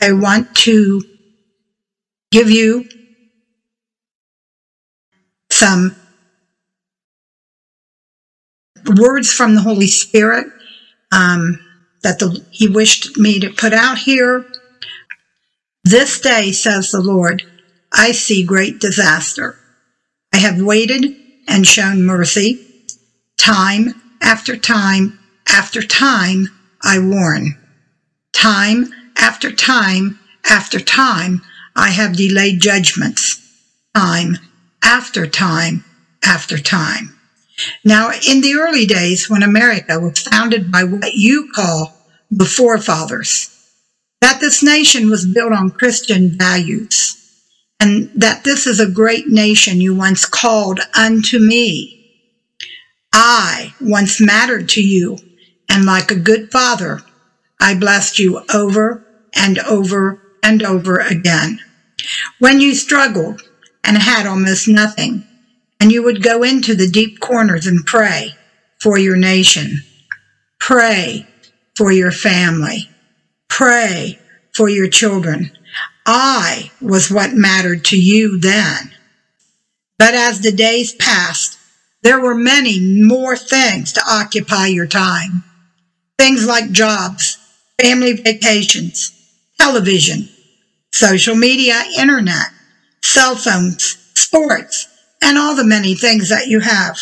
I want to give you some words from the Holy Spirit um, that the, He wished me to put out here. This day, says the Lord, I see great disaster. I have waited and shown mercy. Time after time after time, I warn. Time after time after time, I have delayed judgments. Time after time after time. Now, in the early days when America was founded by what you call the forefathers, that this nation was built on Christian values, and that this is a great nation you once called unto me. I once mattered to you, and like a good father, I blessed you over and over and over again. When you struggled and had almost nothing, and you would go into the deep corners and pray for your nation, pray for your family, pray for your children. I was what mattered to you then. But as the days passed, there were many more things to occupy your time. Things like jobs, family vacations, television, social media, internet, cell phones, sports, and all the many things that you have.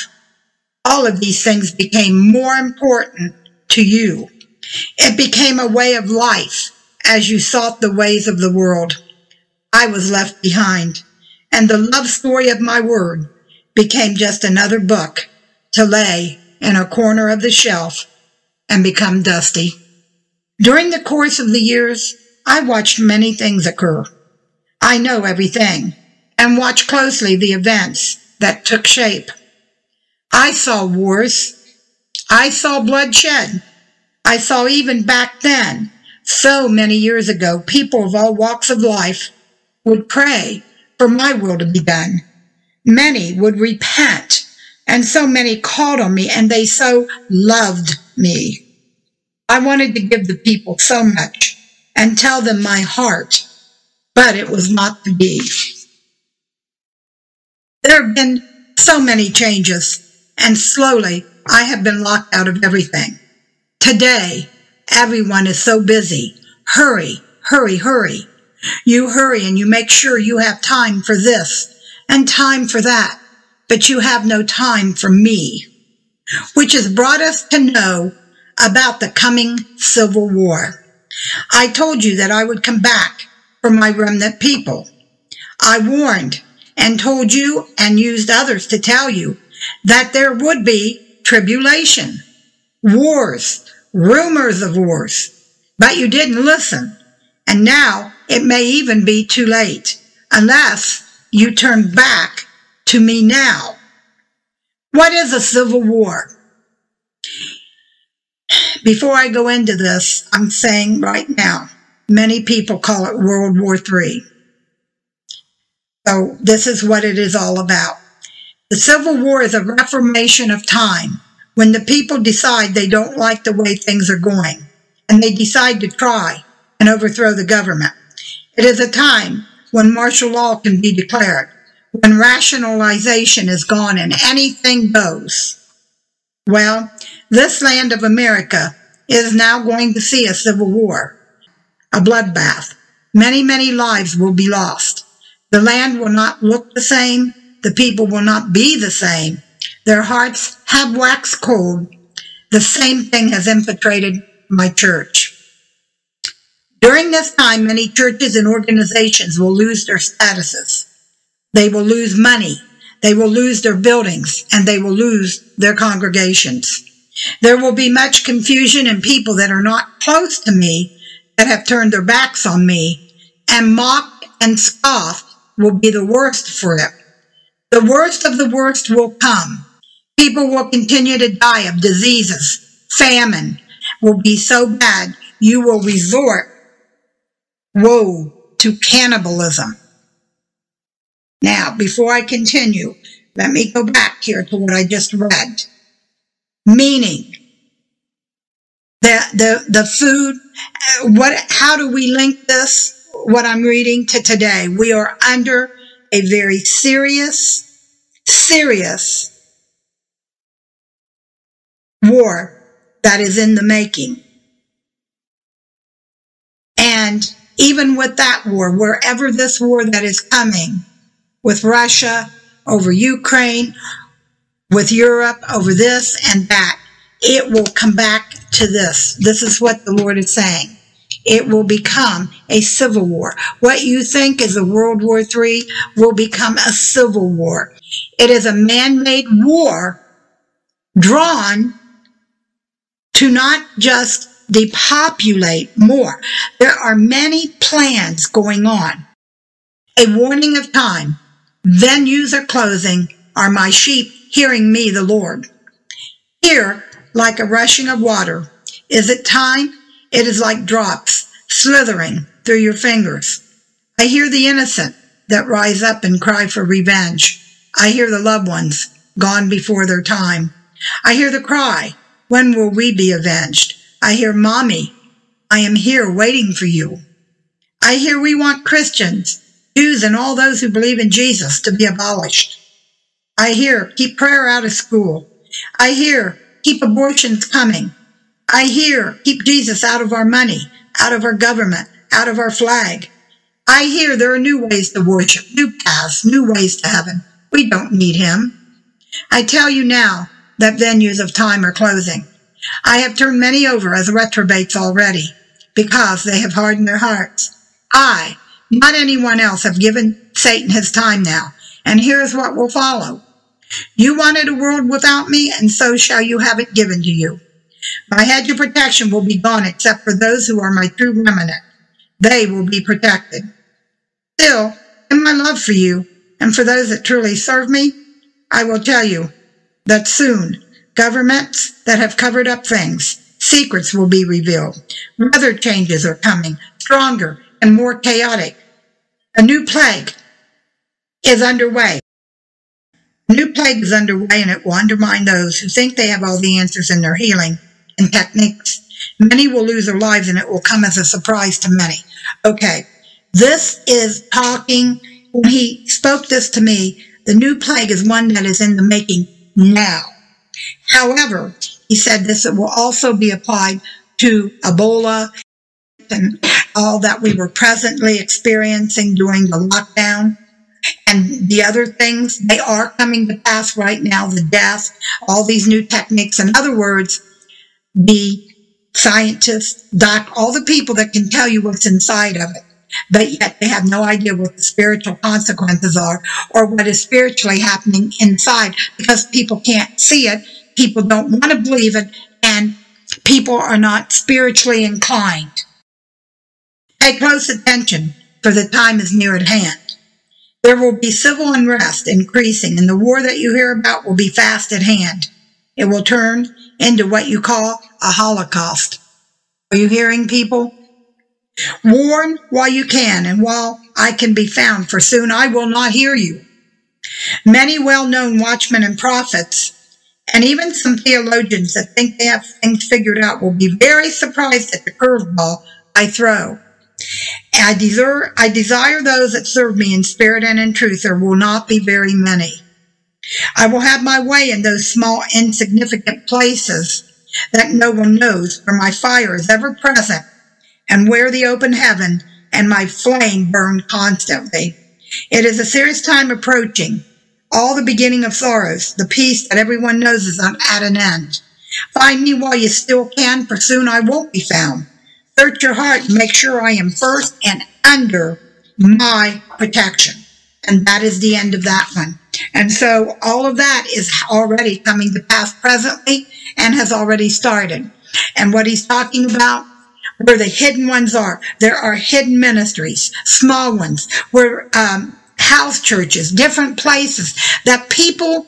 All of these things became more important to you. It became a way of life as you sought the ways of the world. I was left behind, and the love story of my word became just another book to lay in a corner of the shelf and become dusty. During the course of the years, I watched many things occur. I know everything and watched closely the events that took shape. I saw wars. I saw bloodshed. I saw even back then, so many years ago, people of all walks of life would pray for my will to be done. Many would repent, and so many called on me, and they so loved me. I wanted to give the people so much and tell them my heart, but it was not to be. There have been so many changes, and slowly I have been locked out of everything. Today, everyone is so busy. Hurry, hurry, hurry. You hurry and you make sure you have time for this and time for that, but you have no time for me, which has brought us to know about the coming civil war. I told you that I would come back for my remnant people. I warned and told you and used others to tell you that there would be tribulation, wars, rumors of wars, but you didn't listen. And now it may even be too late unless you turn back to me now. What is a civil war? Before I go into this, I'm saying right now, many people call it World War III. So this is what it is all about. The Civil War is a reformation of time when the people decide they don't like the way things are going and they decide to try and overthrow the government. It is a time when martial law can be declared, when rationalization is gone and anything goes. Well, this land of America is now going to see a civil war, a bloodbath. Many, many lives will be lost. The land will not look the same. The people will not be the same. Their hearts have waxed cold. The same thing has infiltrated my church. During this time, many churches and organizations will lose their statuses. They will lose money. They will lose their buildings and they will lose their congregations. There will be much confusion and people that are not close to me that have turned their backs on me and mocked and scoffed will be the worst for it. The worst of the worst will come. People will continue to die of diseases. Famine will be so bad you will resort, woe, to cannibalism. Now, before I continue, let me go back here to what I just read. Meaning the, the, the food. Uh, what, how do we link this, what I'm reading to today? We are under a very serious, serious war that is in the making. And even with that war, wherever this war that is coming, with Russia, over Ukraine, with Europe, over this and that, it will come back to this. This is what the Lord is saying. It will become a civil war. What you think is a World War III will become a civil war. It is a man-made war drawn to not just depopulate more. There are many plans going on. A warning of time. Venues are closing. Are my sheep hearing me, the Lord? Here, like a rushing of water. Is it time? It is like drops slithering through your fingers. I hear the innocent that rise up and cry for revenge. I hear the loved ones gone before their time. I hear the cry, when will we be avenged? I hear, Mommy, I am here waiting for you. I hear we want Christians, Jews, and all those who believe in Jesus to be abolished. I hear, keep prayer out of school. I hear, keep abortions coming. I hear, keep Jesus out of our money, out of our government, out of our flag. I hear there are new ways to worship, new paths, new ways to heaven. We don't need him. I tell you now that venues of time are closing. I have turned many over as reprobates already, because they have hardened their hearts. I, not anyone else, have given Satan his time now, and here is what will follow. You wanted a world without me, and so shall you have it given to you. My hedge of protection will be gone except for those who are my true remnant. They will be protected. Still, in my love for you, and for those that truly serve me, I will tell you that soon Governments that have covered up things, secrets will be revealed. Weather changes are coming, stronger and more chaotic. A new plague is underway. New plague is underway and it will undermine those who think they have all the answers in their healing and techniques. Many will lose their lives and it will come as a surprise to many. Okay, this is talking, when he spoke this to me, the new plague is one that is in the making now. However, he said this will also be applied to Ebola and all that we were presently experiencing during the lockdown and the other things they are coming to pass right now the death all these new techniques in other words the scientists doc all the people that can tell you what's inside of it but yet they have no idea what the spiritual consequences are or what is spiritually happening inside because people can't see it people don't want to believe it, and people are not spiritually inclined. Pay close attention, for the time is near at hand. There will be civil unrest increasing, and the war that you hear about will be fast at hand. It will turn into what you call a holocaust. Are you hearing people? Warn while you can and while I can be found, for soon I will not hear you. Many well-known watchmen and prophets and even some theologians that think they have things figured out will be very surprised at the curveball I throw. I desire, I desire those that serve me in spirit and in truth. There will not be very many. I will have my way in those small, insignificant places that no one knows, where my fire is ever present, and where the open heaven and my flame burn constantly. It is a serious time approaching all the beginning of sorrows, the peace that everyone knows is at an end. Find me while you still can, for soon I won't be found. Search your heart make sure I am first and under my protection. And that is the end of that one. And so all of that is already coming to pass presently and has already started. And what he's talking about, where the hidden ones are, there are hidden ministries, small ones, where um, house churches, different places that people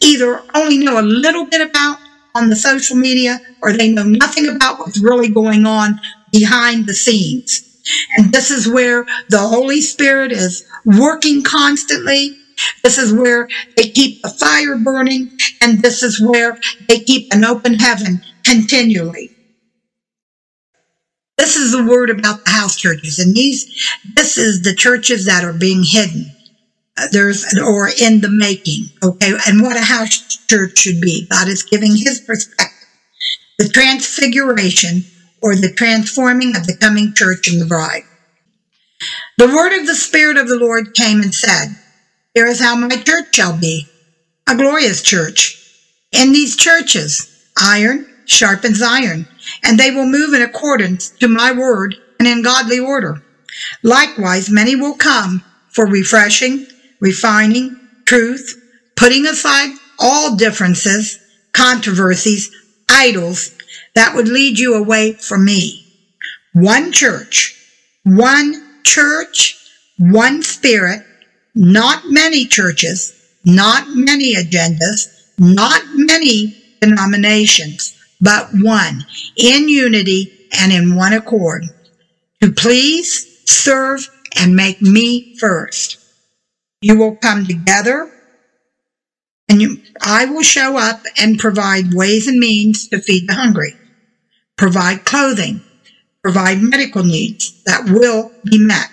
either only know a little bit about on the social media or they know nothing about what's really going on behind the scenes. And this is where the Holy Spirit is working constantly. This is where they keep the fire burning. And this is where they keep an open heaven continually. This is the word about the house churches. And these, this is the churches that are being hidden. There's, or in the making. Okay. And what a house church should be. God is giving his perspective. The transfiguration or the transforming of the coming church and the bride. The word of the Spirit of the Lord came and said, Here is how my church shall be, a glorious church. In these churches, iron sharpens iron, and they will move in accordance to my word and in godly order. Likewise, many will come for refreshing, refining, truth, putting aside all differences, controversies, idols that would lead you away from me. One church, one church, one spirit, not many churches, not many agendas, not many denominations, but one, in unity and in one accord, to please, serve, and make me first. You will come together and you, I will show up and provide ways and means to feed the hungry, provide clothing, provide medical needs that will be met.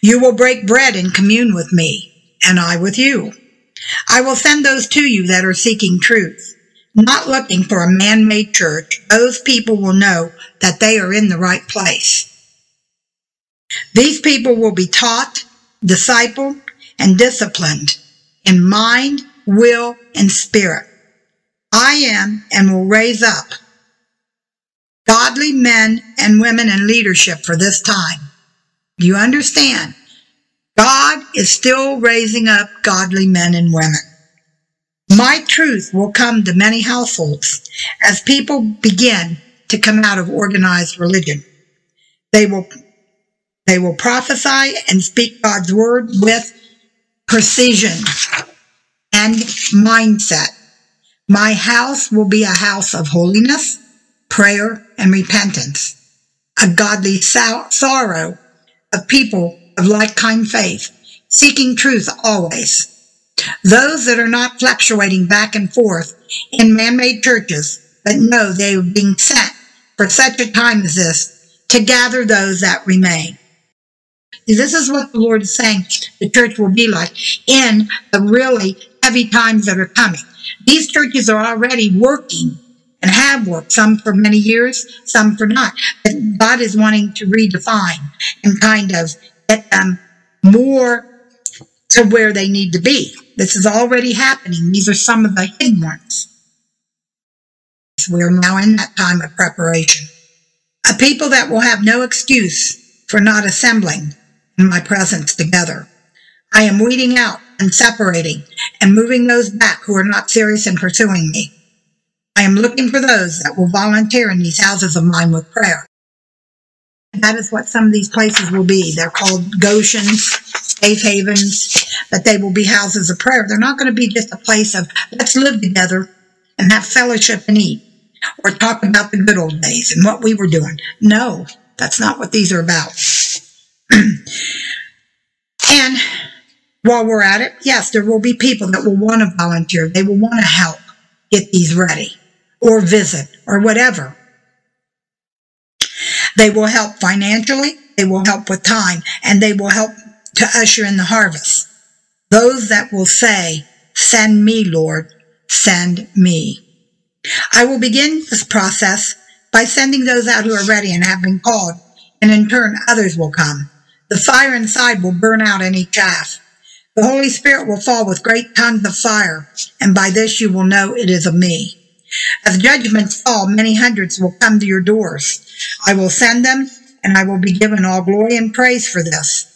You will break bread and commune with me, and I with you. I will send those to you that are seeking truth, not looking for a man-made church. Those people will know that they are in the right place. These people will be taught, discipled, and disciplined in mind, will, and spirit. I am and will raise up godly men and women in leadership for this time. You understand? God is still raising up godly men and women. My truth will come to many households as people begin to come out of organized religion. They will, they will prophesy and speak God's word with precision and mindset. My house will be a house of holiness, prayer, and repentance, a godly sorrow of people of like kind faith, seeking truth always. Those that are not fluctuating back and forth in man-made churches, but know they are being sent for such a time as this to gather those that remain. This is what the Lord is saying the church will be like in the really heavy times that are coming. These churches are already working and have worked, some for many years, some for not. But God is wanting to redefine and kind of get them more to where they need to be. This is already happening. These are some of the hidden ones. We are now in that time of preparation. A people that will have no excuse for not assembling in my presence together. I am weeding out and separating and moving those back who are not serious in pursuing me. I am looking for those that will volunteer in these houses of mine with prayer. That is what some of these places will be. They're called Goshens, safe havens, but they will be houses of prayer. They're not going to be just a place of let's live together and have fellowship and eat or talk about the good old days and what we were doing. No, that's not what these are about. and while we're at it, yes, there will be people that will want to volunteer. They will want to help get these ready or visit or whatever. They will help financially, they will help with time, and they will help to usher in the harvest. Those that will say, Send me, Lord, send me. I will begin this process by sending those out who are ready and have been called, and in turn others will come. The fire inside will burn out any chaff. The Holy Spirit will fall with great tongues of fire, and by this you will know it is of me. As judgments fall, many hundreds will come to your doors. I will send them, and I will be given all glory and praise for this.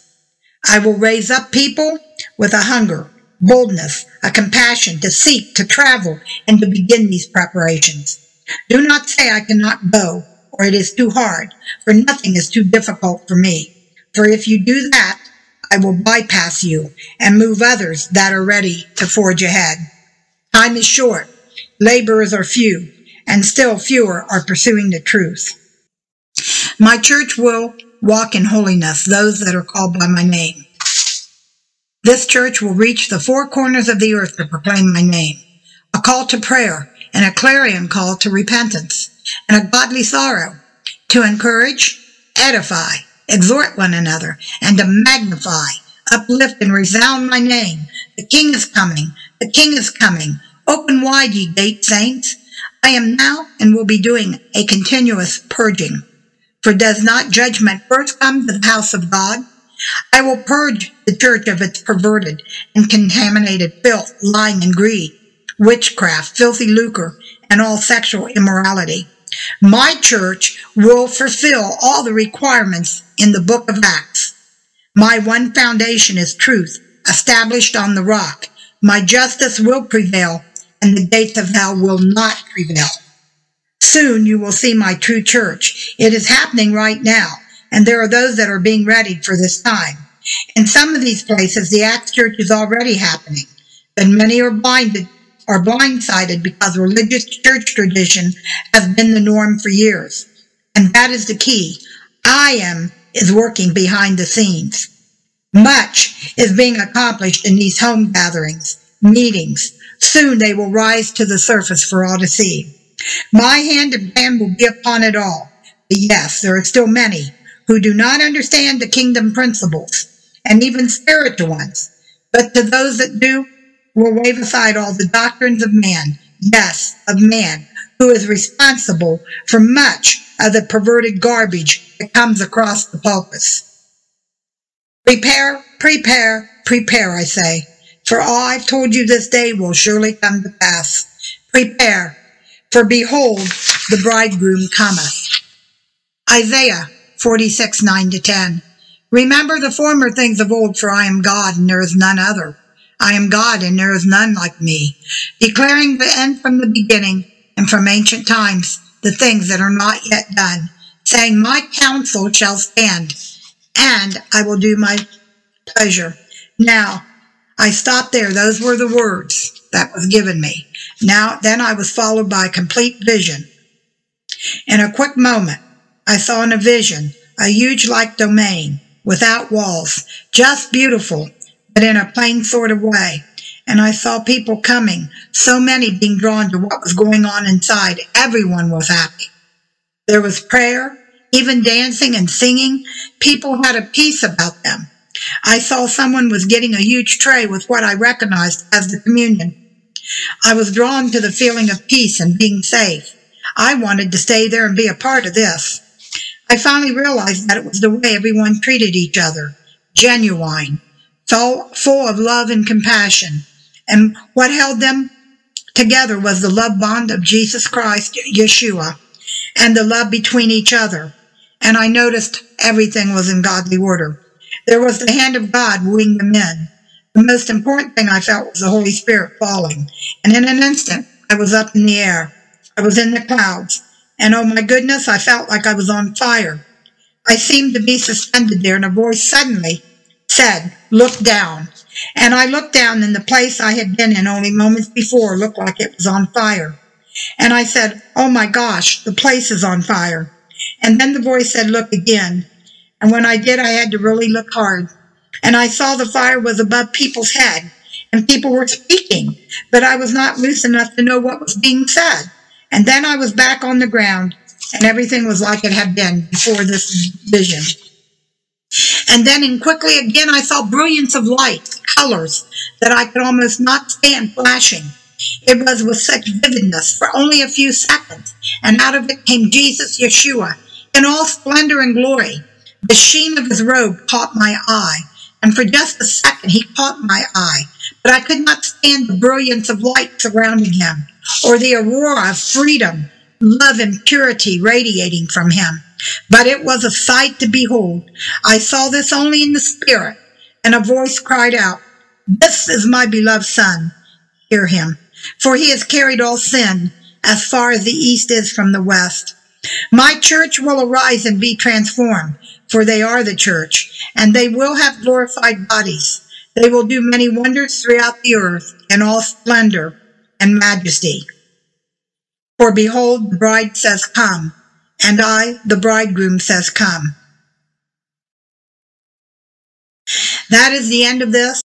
I will raise up people with a hunger, boldness, a compassion to seek, to travel, and to begin these preparations. Do not say I cannot go, or it is too hard, for nothing is too difficult for me. For if you do that, I will bypass you and move others that are ready to forge ahead. Time is short, laborers are few, and still fewer are pursuing the truth. My church will walk in holiness, those that are called by my name. This church will reach the four corners of the earth to proclaim my name. A call to prayer and a clarion call to repentance and a godly sorrow. to encourage, edify, exhort one another, and to magnify, uplift, and resound my name. The King is coming. The King is coming. Open wide, ye gate saints. I am now and will be doing a continuous purging. For does not judgment first come to the house of God? I will purge the church of its perverted and contaminated filth, lying, and greed, witchcraft, filthy lucre, and all sexual immorality. My church will fulfill all the requirements in the book of Acts. My one foundation is truth, established on the rock. My justice will prevail, and the gates of hell will not prevail. Soon you will see my true church. It is happening right now, and there are those that are being readied for this time. In some of these places, the Acts church is already happening, but many are blinded, are blindsided because religious church tradition has been the norm for years. And that is the key. I am is working behind the scenes. Much is being accomplished in these home gatherings, meetings. Soon they will rise to the surface for all to see. My hand and hand will be upon it all. Yes, there are still many who do not understand the kingdom principles, and even spiritual ones. But to those that do, will wave aside all the doctrines of man, yes, of man, who is responsible for much of the perverted garbage that comes across the pulpits. Prepare, prepare, prepare, I say, for all I've told you this day will surely come to pass. Prepare, for behold, the bridegroom cometh. Isaiah 46, 9 to 10. Remember the former things of old, for I am God, and there is none other. I am God, and there is none like me, declaring the end from the beginning, and from ancient times, the things that are not yet done, saying, My counsel shall stand, and I will do my pleasure. Now, I stopped there. Those were the words that was given me. Now, then I was followed by a complete vision. In a quick moment, I saw in a vision a huge like domain without walls, just beautiful, but in a plain sort of way. And I saw people coming, so many being drawn to what was going on inside. Everyone was happy. There was prayer, even dancing and singing. People had a peace about them. I saw someone was getting a huge tray with what I recognized as the communion. I was drawn to the feeling of peace and being safe. I wanted to stay there and be a part of this. I finally realized that it was the way everyone treated each other, genuine, full, full of love and compassion. And what held them together was the love bond of Jesus Christ, Yeshua, and the love between each other. And I noticed everything was in godly order. There was the hand of God wooing them in. The most important thing I felt was the Holy Spirit falling. And in an instant, I was up in the air. I was in the clouds. And oh my goodness, I felt like I was on fire. I seemed to be suspended there, and a voice suddenly said, Look down. And I looked down, and the place I had been in only moments before looked like it was on fire. And I said, Oh my gosh, the place is on fire. And then the voice said, Look again. And when I did, I had to really look hard. And I saw the fire was above people's head, and people were speaking, but I was not loose enough to know what was being said. And then I was back on the ground, and everything was like it had been before this vision. And then and quickly again I saw brilliance of light, colors that I could almost not stand flashing. It was with such vividness for only a few seconds, and out of it came Jesus Yeshua in all splendor and glory. The sheen of his robe caught my eye, and for just a second he caught my eye, but I could not stand the brilliance of light surrounding him, or the aurora of freedom, love, and purity radiating from him. But it was a sight to behold. I saw this only in the spirit, and a voice cried out, This is my beloved Son. Hear him. For he has carried all sin as far as the east is from the west. My church will arise and be transformed, for they are the church, and they will have glorified bodies. They will do many wonders throughout the earth in all splendor and majesty. For behold, the bride says, Come, and I, the bridegroom, says, Come. That is the end of this.